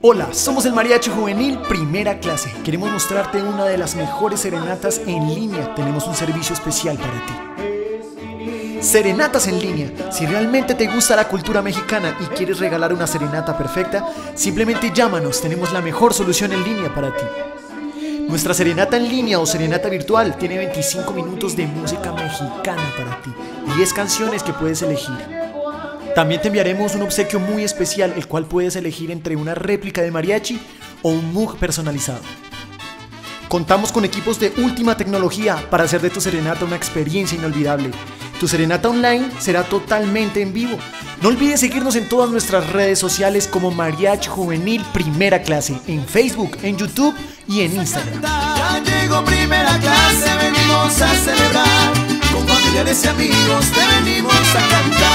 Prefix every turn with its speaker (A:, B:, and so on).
A: Hola, somos el Mariachi Juvenil Primera Clase. Queremos mostrarte una de las mejores serenatas en línea. Tenemos un servicio especial para ti. Serenatas en línea. Si realmente te gusta la cultura mexicana y quieres regalar una serenata perfecta, simplemente llámanos. Tenemos la mejor solución en línea para ti. Nuestra serenata en línea o serenata virtual tiene 25 minutos de música mexicana para ti, 10 canciones que puedes elegir. También te enviaremos un obsequio muy especial, el cual puedes elegir entre una réplica de mariachi o un mug personalizado. Contamos con equipos de última tecnología para hacer de tu serenata una experiencia inolvidable. Tu serenata online será totalmente en vivo. No olvides seguirnos en todas nuestras redes sociales como Mariachi Juvenil Primera Clase, en Facebook, en YouTube y en Instagram.
B: Ya llegó primera clase, venimos a celebrar. Con familiares y amigos te venimos a cantar.